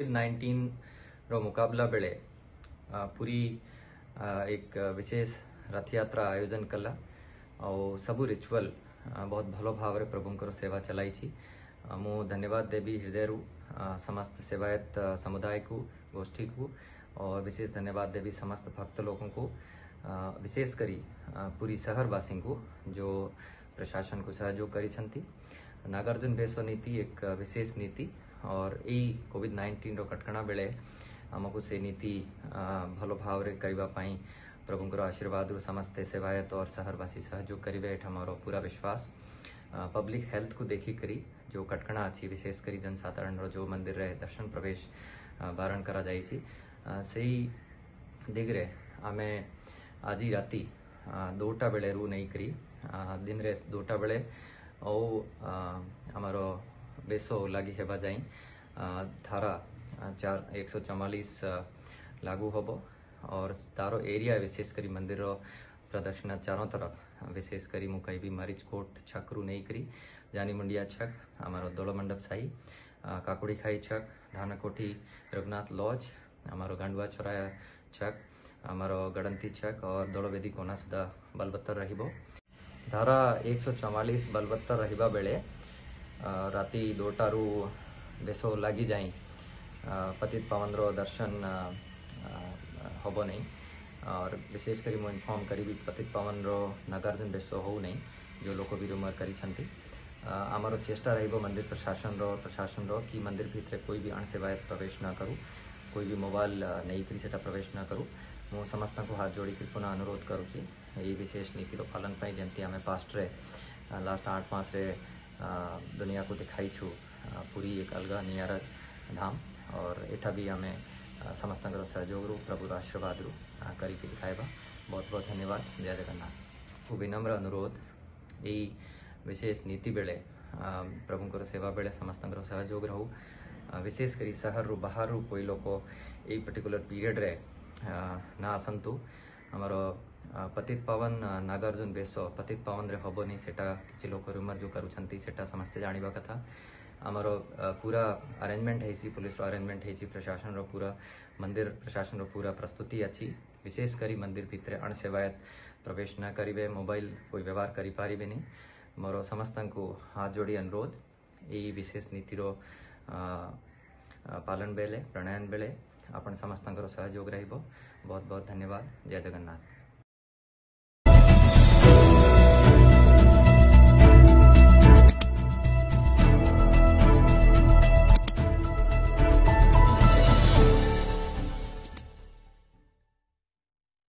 Covid nineteen ಮುಕಾಬಲಾ बेले पूरी एक विशेष रथ यात्रा आयोजन कला और सब रिचुअल बहुत भल भाव प्रभु सेवा चलाई मु धन्यवाद देवी हृदय समस्त सेवायत समुदाय को गोष्ठी को और विशेष धन्यवाद देवी समस्त भक्त लोगों को विशेष करी पूरी शहरवासी को जो प्रशासन को सहयोग करी नागार्जुन बेसो नीति एक विशेष नीति और ଏଇ କୋଭିଡ୍ ନାଇଣ୍ଟିନ୍ର କଟକଣା ବେଳେ ଆମକୁ ସେ ନୀତି ଭଲ ଭାବରେ କରିବା ପାଇଁ ପ୍ରଭୁଙ୍କର ଆଶୀର୍ବାଦରୁ ସମସ୍ତେ ସେବାୟତ ଅର୍ ସହରବାସୀ ସହଯୋଗ କରିବେ ଏଇଟା ମୋର ପୁରା ବିଶ୍ୱାସ ପବ୍ଲିକ୍ ହେଲ୍ଥକୁ ଦେଖିକରି ଯେଉଁ କଟକଣା ଅଛି ବିଶେଷ କରି ଜନସାଧାରଣର ଯେଉଁ ମନ୍ଦିରରେ ଦର୍ଶନ ପ୍ରବେଶ ବାରଣ କରାଯାଇଛି ସେଇ ଦିଗରେ ଆମେ ଆଜି ରାତି ଦୁଇଟା ବେଳେରୁ ନେଇକରି ଦିନରେ ଦୁଇଟା ବେଳେ ଆଉ ଆମର બેસો લાગી હેવા જાય ધારા ચાર એકસો ચુમ્માલીસ લાગુ હબ और तार एरिया विशेषकर मंदिर प्रदक्षिणा चारों तरफ़ विशेषकर मु कहीं भी मरीचकोट कोट नहीं करी। जानी मुंडिया छक अमारो दोलो मंडप साई काकुड़ी खाई छक, धानकोठी, रघुनाथ लॉज अमारो गंडवा चौराया छक अमारो गड़ंती छक, और दोलो वेदी कोना सुधा बलबत्तर रहिबो। धारा एक सौ चौवालीस बलबत्तर रहिबा बेले રાતે रू बेस लग जाए पतित पवन दर्शन हम नहीं। और विशेष करी मुझे इनफर्म करी पतित पवन नागार्जुन बेस हो नहीं, जो लोक भी रूमर कर आमर चेष्टा रंदिर मंदिर प्रशासन रो प्रशासन रो, कि मंदिर भितर कोई भी अणसेवायत प्रवेश न करू, कोई भी मोबाइल नहीं करी सेटा प्रवेश न करू। मु समस्त को हाथ जोड़ी पुनः अनुरोध करुच्ची ये विशेष नीतिर पालन पाई जमी आम पास्ट लास्ट आठ मस ନିଆରା ଧାମ और ଏଠା ବି ଆମେ ଆ, ସମସ୍ତଙ୍କର ସହଯୋଗରୁ ପ୍ରଭୁର ଆଶୀର୍ବାଦରୁ ଆ, କରିକି ଦେଖାଇବା ବହୁତ ବହୁତ ଧନ୍ୟବାଦ ଜୟ ଜଗନ୍ନାଥ ମୁଁ ବିନମ୍ର ଅନୁରୋଧ ଏହି ବିଶେଷ ନୀତି ବେଳେ ଆ, ପ୍ରଭୁଙ୍କର ସେବା ବେଳେ ସମସ୍ତଙ୍କର ସହଯୋଗ ରହୁ ଆ, ବିଶେଷ କରି ସହରରୁ ବାହାରୁ କୋଇ ଲୋକ ଏଇ ପର୍ଟିକୁଲାର ପିରିୟଡ଼ରେ ନା ଆସନ୍ତୁ ଆମର ଆ, ପତିତ ପାବନ ଆ, ନାଗାର୍ଜୁନ ବେଶ ପତିତ ପାବନରେ ହବନି ସେଟା କିଛି ଲୋକ ରୁମର ଯେଉଁ କରୁଛନ୍ତି ସେଟା ସମସ୍ତେ ଜାଣିବା କଥା ଆମର ଆ, ପୁରା ଆରେଞ୍ଜମେଣ୍ଟ ହେଇଛି ପୁଲିସର ଆରେଞ୍ଜମେଣ୍ଟ ହେଇଛି ପ୍ରଶାସନର ପୁରା ମନ୍ଦିର ପ୍ରଶାସନର ପୁରା ପ୍ରସ୍ତୁତି ଅଛି ବିଶେଷ କରି ମନ୍ଦିର ଭିତରେ ଅଣସେବାୟତ ପ୍ରବେଶ ନ କରିବେ ମୋବାଇଲ କୋଇ ବ୍ୟବହାର କରିପାରିବେନି ମୋର ସମସ୍ତଙ୍କୁ ହାତ ଯୋଡ଼ି ଅନୁରୋଧ ଏହି ବିଶେଷ ନୀତିର ଆ, ଆ, ପାଳନ ବେଲେ ପ୍ରଣୟନ ବେଳେ ଆପଣ ସମସ୍ତଙ୍କର ସହଯୋଗ ରହିବ ବହୁତ ବହୁତ ଧନ୍ୟବାଦ ଜୟ ଜଗନ୍ନାଥ